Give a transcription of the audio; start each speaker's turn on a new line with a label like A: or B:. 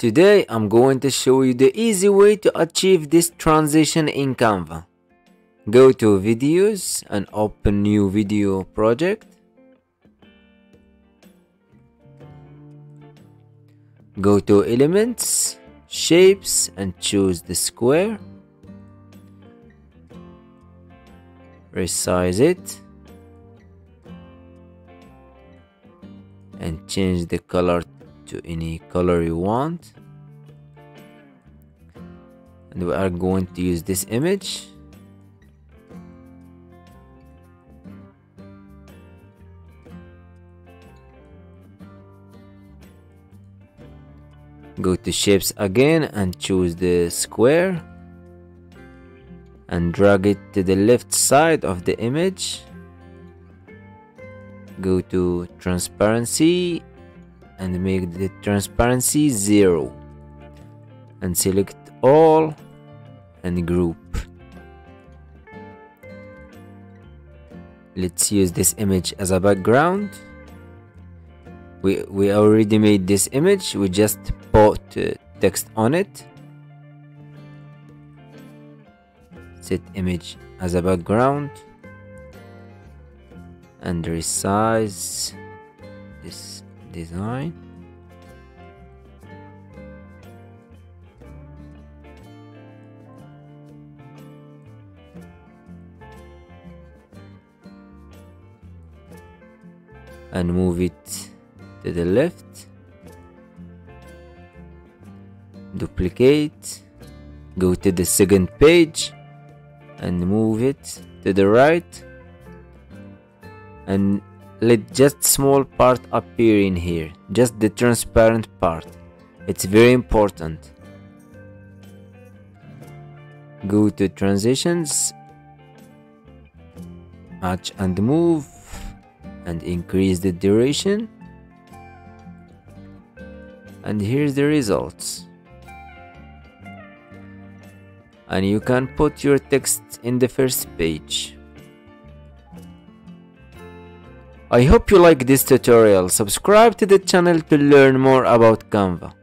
A: Today I'm going to show you the easy way to achieve this transition in Canva. Go to videos and open new video project. Go to elements, shapes and choose the square. Resize it. And change the color to any color you want. And we are going to use this image. Go to shapes again and choose the square. And drag it to the left side of the image. Go to transparency and make the transparency zero and select all and group. Let's use this image as a background. We we already made this image. We just put uh, text on it. Set image as a background. And resize this design. And move it to the left. Duplicate. Go to the second page. And move it to the right. And let just small part appear in here. Just the transparent part. It's very important. Go to transitions. Match and move. And increase the duration. And here's the results. And you can put your text in the first page I hope you like this tutorial. Subscribe to the channel to learn more about Canva.